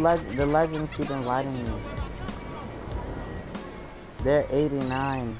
The legends keep inviting me. They're 89.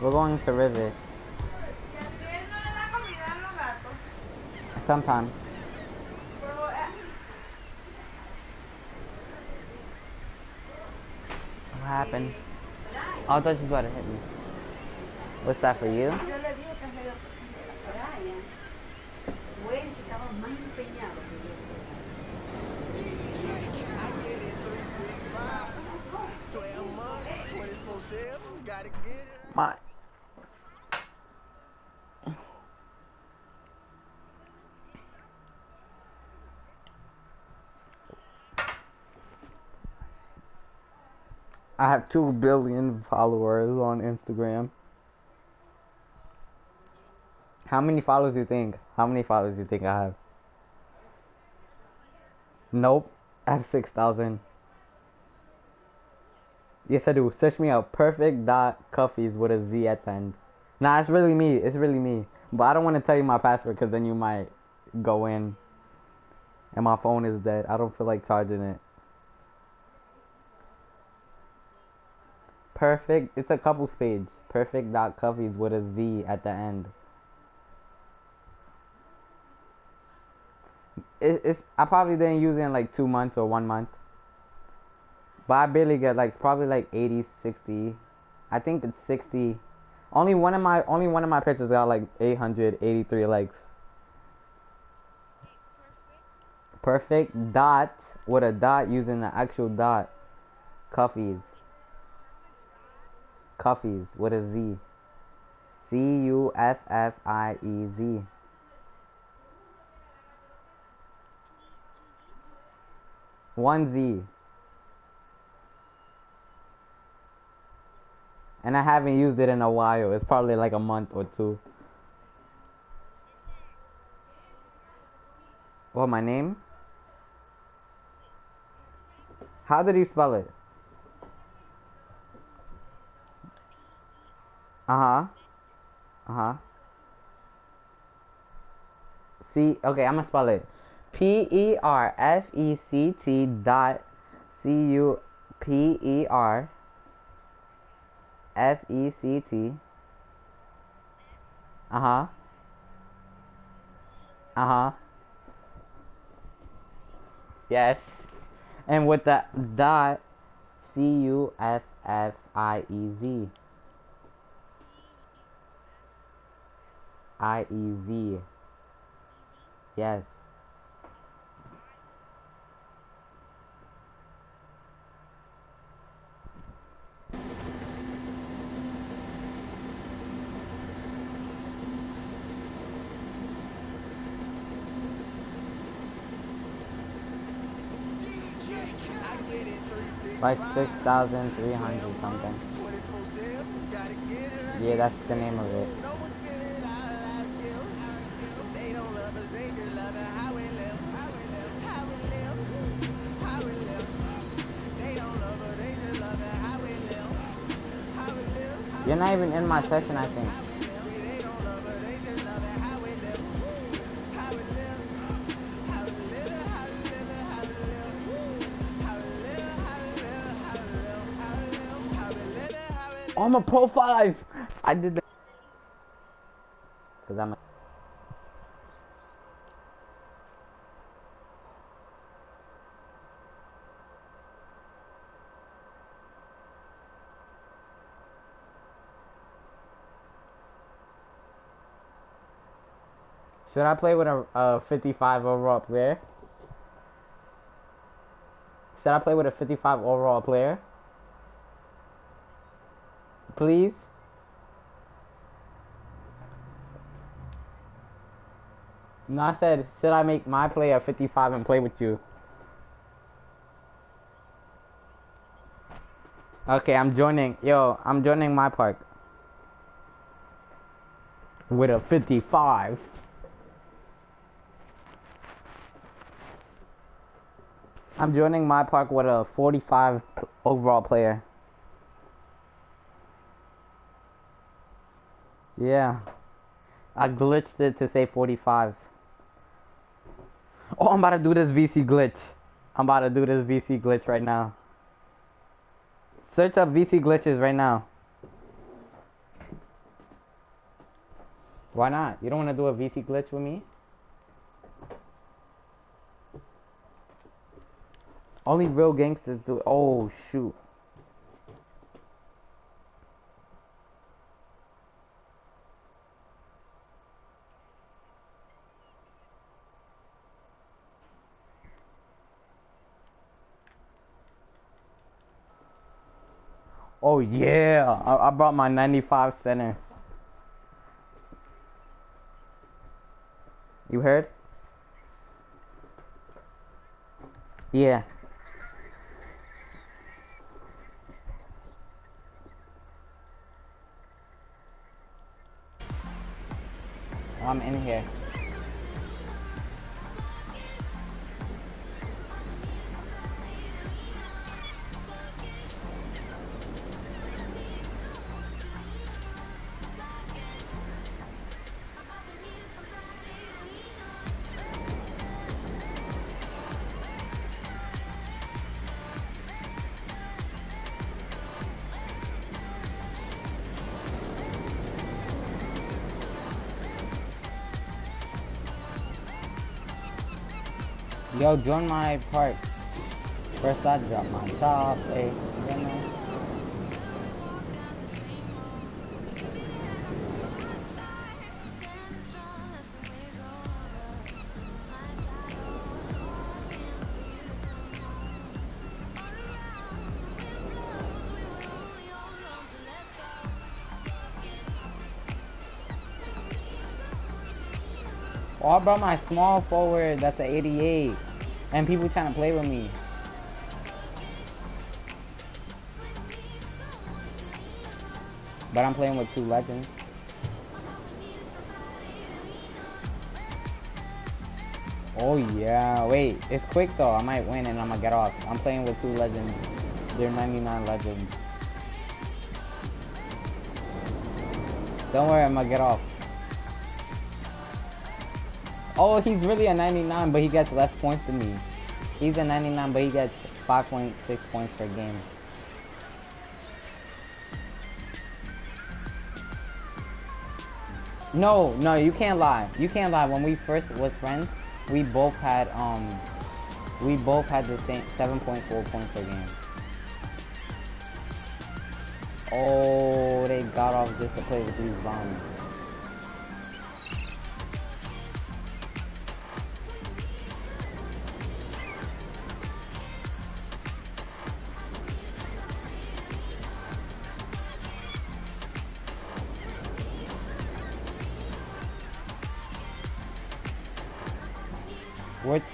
We're going to Rivet. Sometime. What happened? Oh, I thought she was about to hit me. What's that for you? Yo le dije que se lo Brian. Bueno, que estaba más empeñado que yo. I get it 365. 12 months, 24 7. Gotta get it. My. I have two billion followers on Instagram. How many followers do you think? How many followers do you think I have? Nope. I have 6,000. Yes, I do. Search me out. Perfect dot cuffies with a Z at the end. Nah, it's really me. It's really me. But I don't want to tell you my password because then you might go in and my phone is dead. I don't feel like charging it. Perfect. It's a couples page. Perfect dot cuffies with a Z at the end. It, it's I probably didn't use it in like two months or one month. But I barely get like probably like 80, 60. I think it's 60. Only one of my only one of my pictures got like 883 likes. Perfect dot with a dot using the actual dot. Cuffies. Cuffies with a Z. C U F F I E Z. One Z. And I haven't used it in a while. It's probably like a month or two. What, my name? How did you spell it? Uh huh. Uh huh. C. Okay, I'm gonna spell it. P E R F E C T dot C U P E R F E C T. Uh huh. Uh huh. Yes. And with the dot C U F F I E Z. Iev. Yes. like 6,300 something. Yeah, that's the name of it. You're not even in my section, I think. On my profile, I did that. Should I play with a, a 55 overall player? Should I play with a 55 overall player? Please? No, I said, should I make my player 55 and play with you? Okay, I'm joining. Yo, I'm joining my park. With a 55. I'm joining my park with a 45 overall player. Yeah. I glitched it to say 45. Oh, I'm about to do this VC glitch. I'm about to do this VC glitch right now. Search up VC glitches right now. Why not? You don't want to do a VC glitch with me? Only real gangsters do. Oh shoot. Oh yeah, I, I brought my 95 center. You heard? Yeah. I'm in here. Yo, join my part. First I drop my top, eh? Brought my small forward. That's an 88. And people trying to play with me. But I'm playing with two legends. Oh yeah, wait, it's quick though. I might win and I'm gonna get off. I'm playing with two legends. They're 99 legends. Don't worry, I'm gonna get off. Oh, he's really a 99, but he gets less points than me. He's a 99, but he gets 5.6 points per game. No, no, you can't lie. You can't lie. When we first was friends, we both had um, we both had the same 7.4 points per game. Oh, they got off just to play with these bombs.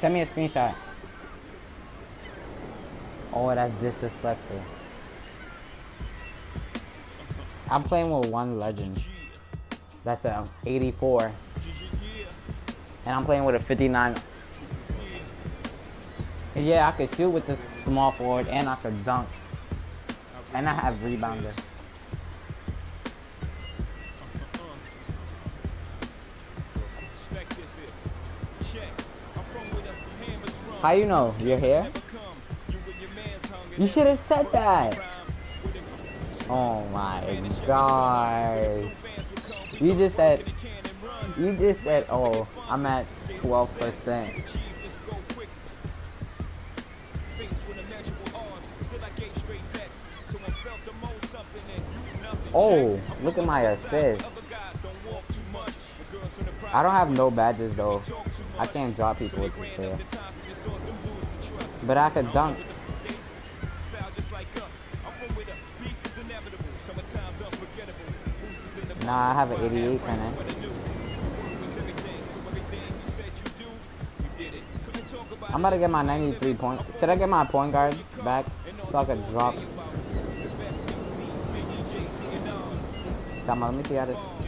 Send me a screenshot. Oh, that's disrespectful. I'm playing with one legend. That's a 84. And I'm playing with a 59. Yeah, I could shoot with the small forward and I could dunk. And I have rebounder. How you know? You're here? You should have said that. Oh my god. You just said, you just said, oh, I'm at 12%. Oh, look at my assist. I don't have no badges though. I can't drop people with this. But I could dunk. Nah, I have an 88 pennant. I'm about to get my 93 point. Should I get my point guard back so I could drop? Come on, let me see how this.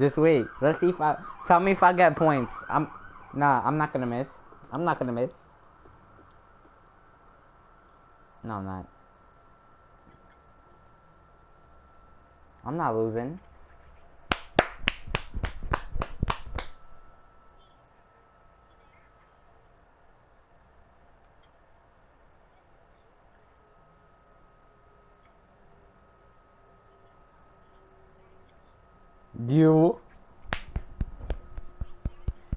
Just wait. Let's see if I tell me if I get points. I'm nah. I'm not gonna miss. I'm not gonna miss. No, I'm not. I'm not losing. You.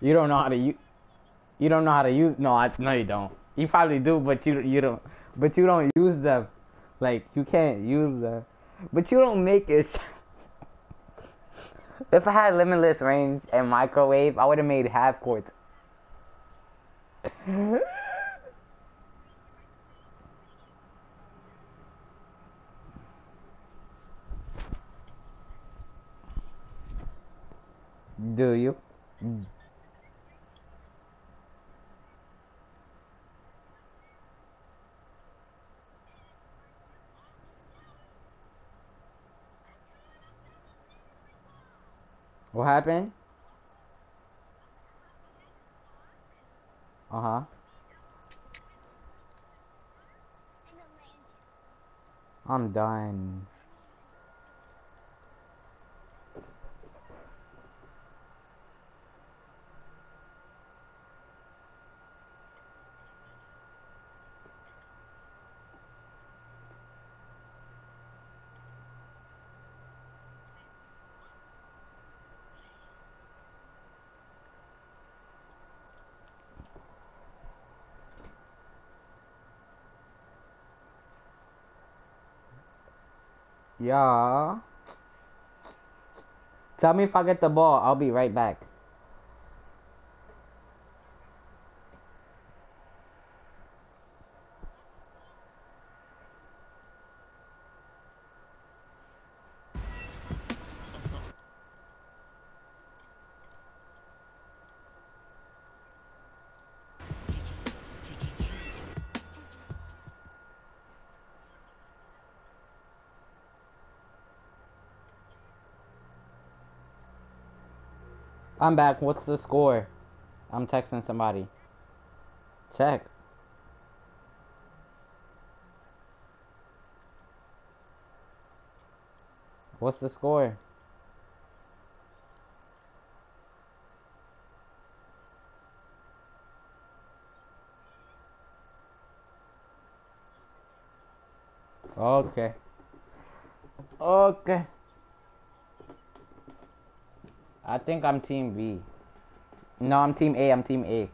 You don't know how to use. You don't know how to use. No, I no, you don't. You probably do, but you you don't. But you don't use them. Like you can't use them. But you don't make it. if I had limitless range and microwave, I would have made half courts. Do you? Mm. What happened? Uh huh. I'm done. Yeah. Tell me if I get the ball. I'll be right back. I'm back. What's the score? I'm texting somebody. Check. What's the score? Okay. Okay. I think I'm team B. No, I'm team A. I'm team A.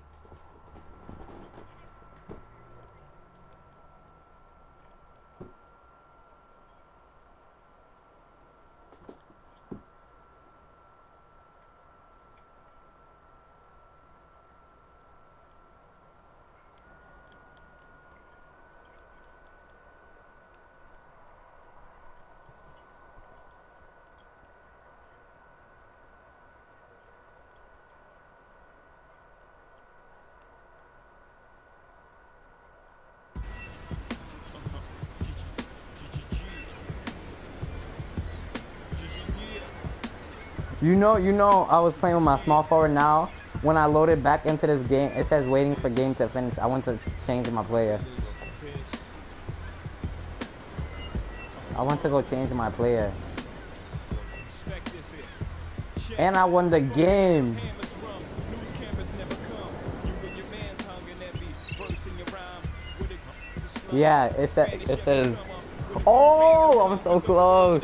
You know, you know, I was playing with my small forward now. When I loaded back into this game, it says waiting for game to finish. I went to change my player. I went to go change my player. And I won the game. Yeah, it, sa- it says. Oh, I'm so close.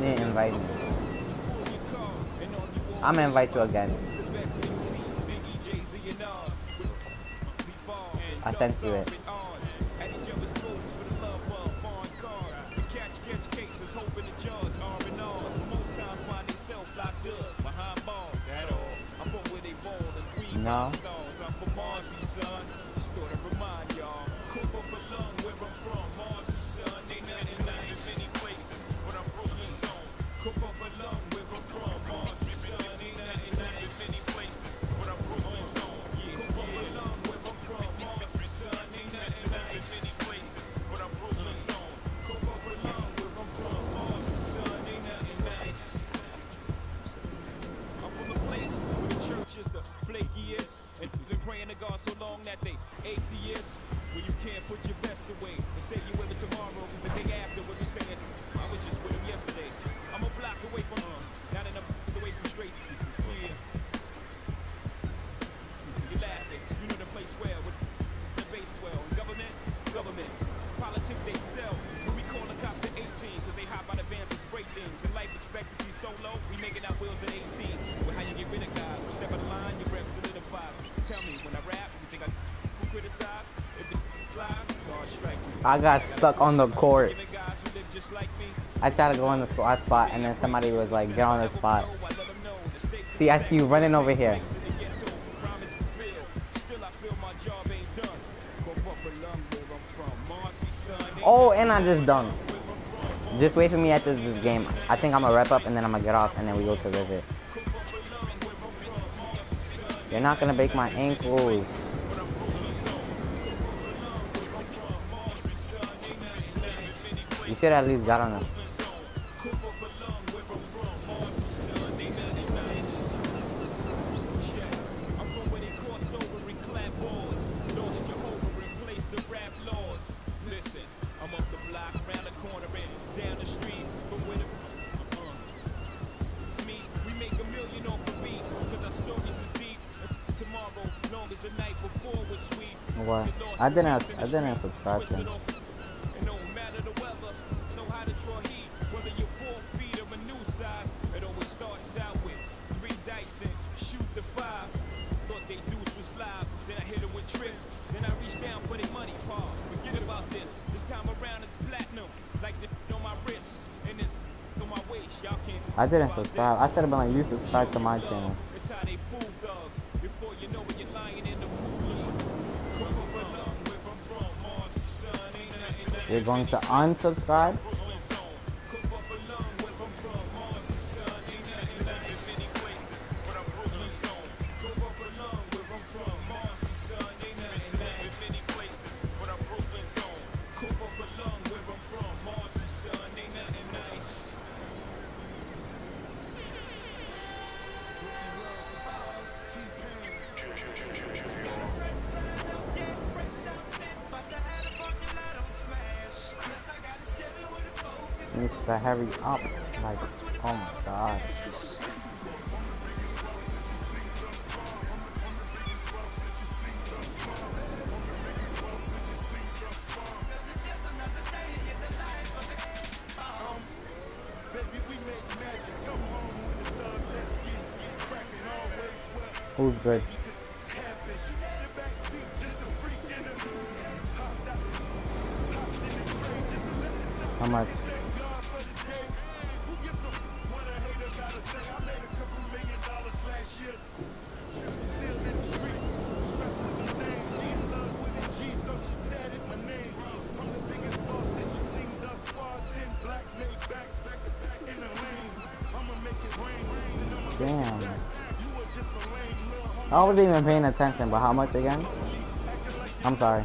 didn't invite me. I'm gonna invite you again. I sent you it. No. Where you can't put your best away and say you will it tomorrow. The day after will be saying, I was just with him yesterday. I'm a block away from him. Not enough away from straight. Yeah. You're laughing. You know the place well. With the base well. Government, government. Politics they sell. When we call the cops at 18, cause they hop out of vans and spray things. And life expectancy so low, we making our wheels at 18s. But how you get rid of guys? You step out of line, your rep solidifies. So tell me, when I rap, you think I criticize? I got stuck on the court. I tried to go on the squad spot, and then somebody was like, "Get on the spot." See, I see you running over here. Oh, and I just dunked. Just wait for me at this, this game. I think I'm gonna wrap up, and then I'm gonna get off, and then we go to visit. You're not gonna break my ankles. You should at least got on them. I'm from where they cross over and clap boards. Lost I didn't subscribe. I should have been like, you subscribe to my channel. It's how they fool hurry up. Like, oh my god. Who's good? How much? Wasn't even paying attention, but how much again? I'm sorry.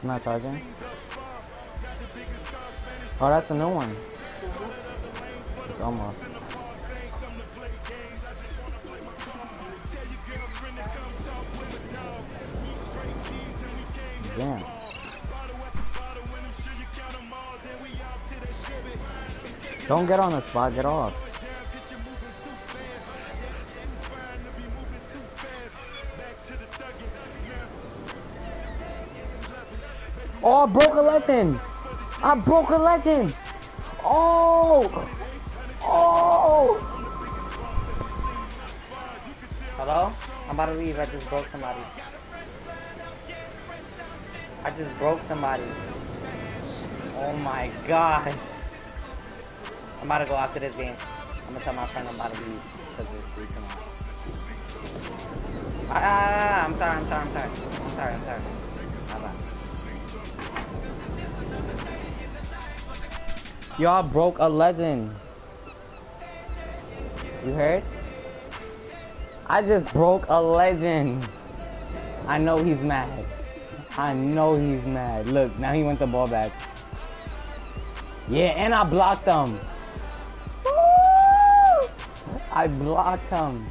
It's not charging. Oh, that's a new one. It's almost. Damn. Don't get on the spot, get off. Oh, I broke a legend. I broke a legend. Oh. Oh. Hello? I'm about to leave. I just broke somebody. I just broke somebody. Oh my god. I'm about to go after this game. I'm gonna tell my friend I'm about to leave because it's free tomorrow. Ah, ah, ah, I'm sorry, I'm sorry, I'm sorry. I'm sorry, I'm sorry. Y'all broke a legend. You heard? I just broke a legend. I know he's mad. I know he's mad. Look, now he went the ball back. Yeah, and I blocked him. Woo! I blocked him.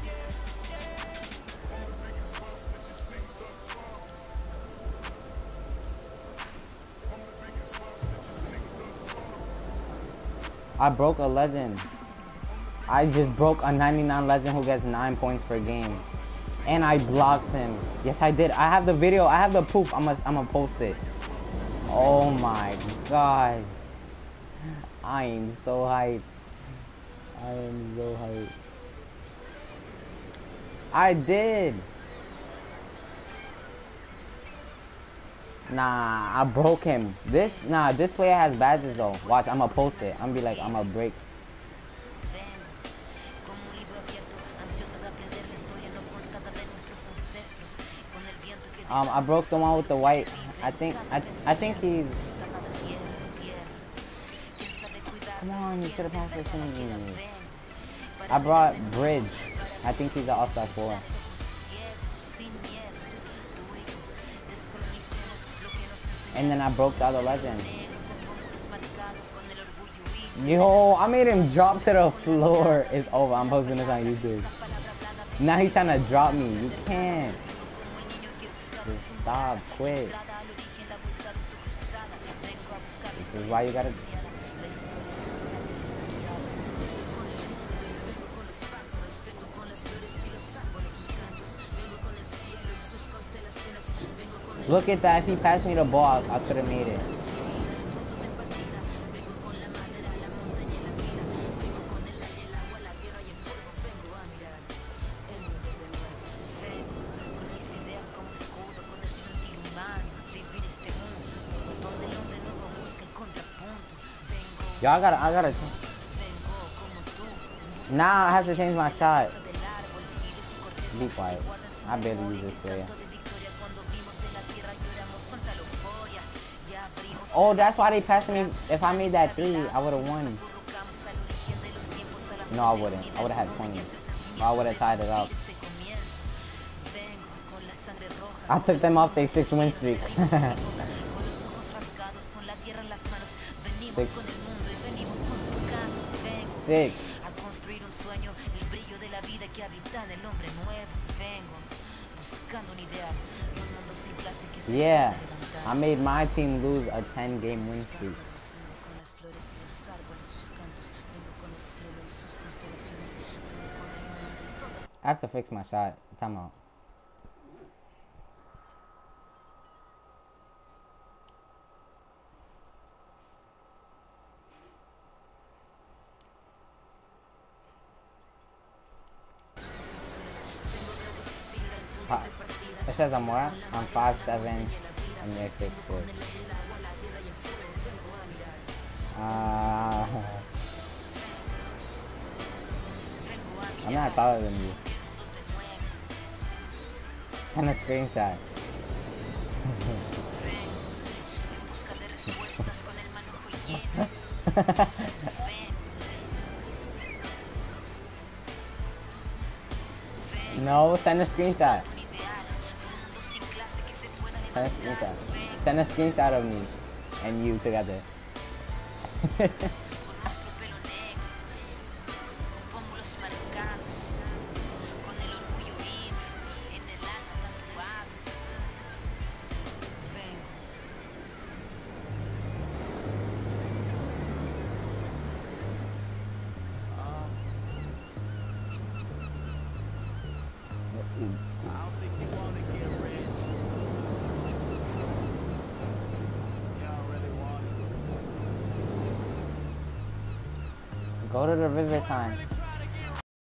I broke a legend. I just broke a 99 legend who gets 9 points per game. And I blocked him. Yes, I did. I have the video. I have the proof. I'm going to post it. Oh my god. I am so hyped. I am so hyped. I did. Nah, I broke him. This, nah, this player has badges though. Watch, I'ma post it. I'ma be like, I'ma break. Um, I broke the one with the white. I think, I, I think he's. está nada tierra en tierra. ¿Quién sabe cuidar Come on, you could have passed in ven, I brought Bridge. I think he's the offside four. And then I broke the other legend. Yo, I made him drop to the floor. It's over. I'm posting this on YouTube. Now he's trying to drop me. You can't. Just stop. Quit. This is why you gotta. Look at that. If he passed me the ball, I could have made it. Yo, I gotta, I gotta. Now I have to change my shot. Be quiet. I barely use this player. Oh, that's why they passed me. If I made that three, I would have won. No, I wouldn't. I would have had desnudamos 20. el sentimiento Or I would have tied it up. I took them off their six win streak. Six. Six. Yeah. I made my team lose a 10 game win streak. Pájaros, vengo con las flores y los árboles, sus cantos, vengo con el cielo y sus constelaciones, vengo con el mundo y todas I have to fix my shot. Time out. sus estaciones. Vengo agradecida al punto de partida. It says I'm what? I'm 5'7 and you're 6 foot. Con el aire, el agua, la tierra y el fuego, vengo a mirar. Uh, I'm not taller than you. El mundo te mueve. Send a screenshot. Send a screenshot. Send a screenshot of me and you together.